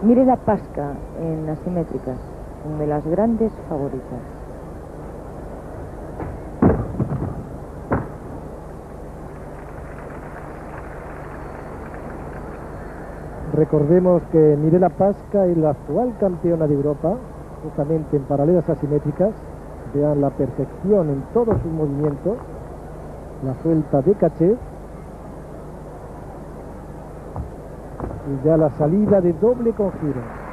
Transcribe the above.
Mire la Pasca en asimétricas, una de las grandes favoritas. Recordemos que Mirela Pasca es la actual campeona de Europa, justamente en paralelas asimétricas. Vean la perfección en todos sus movimientos, la suelta de caché y ya la salida de doble con giro.